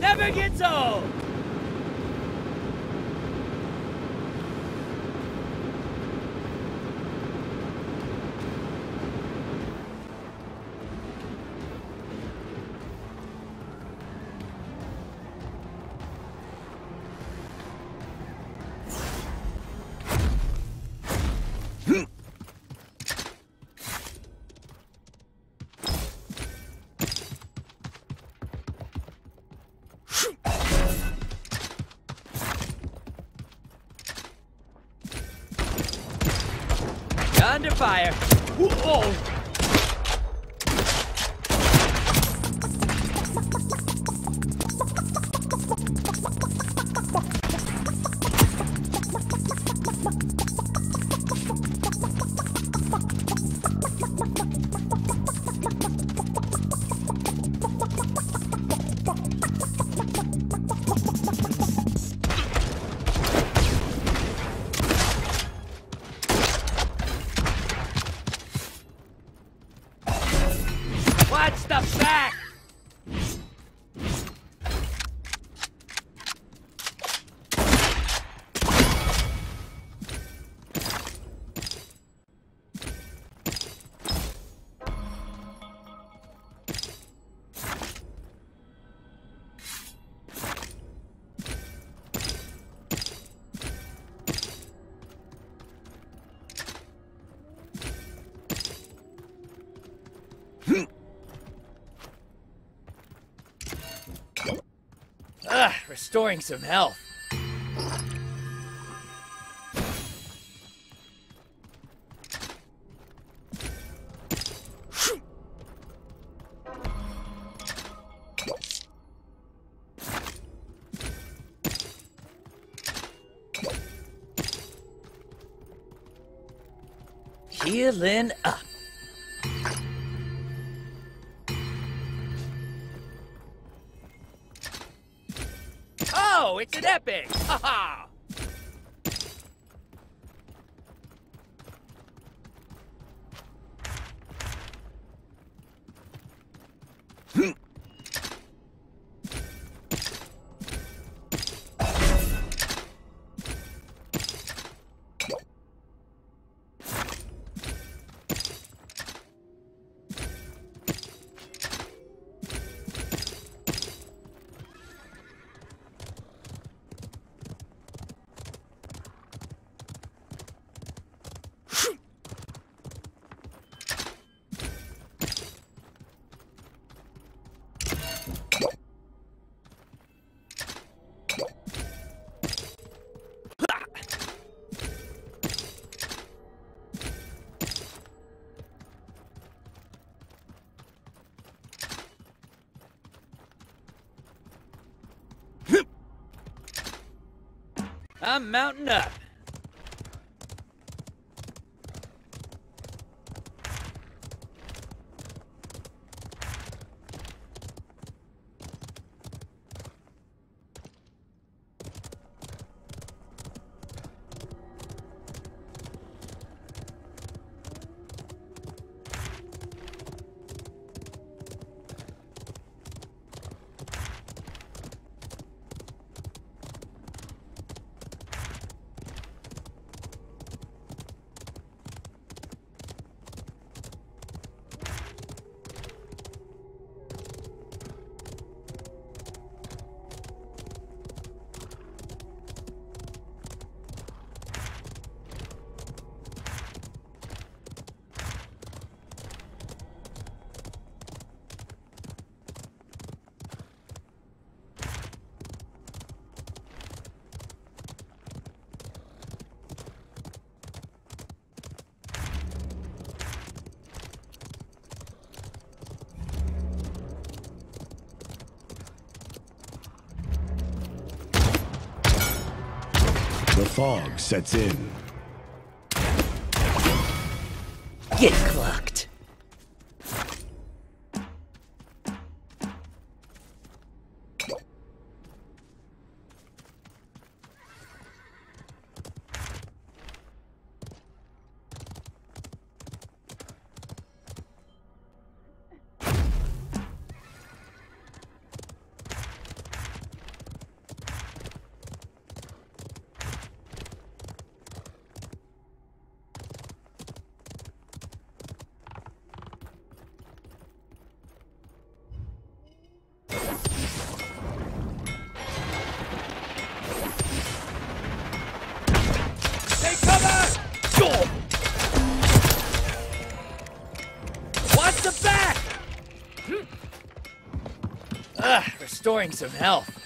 Never gets old! Fire. Whoa! Restoring some health. Healing up. It's an epic! Ha ha! I'm mounting up. Fog sets in. Get Ugh, restoring some health.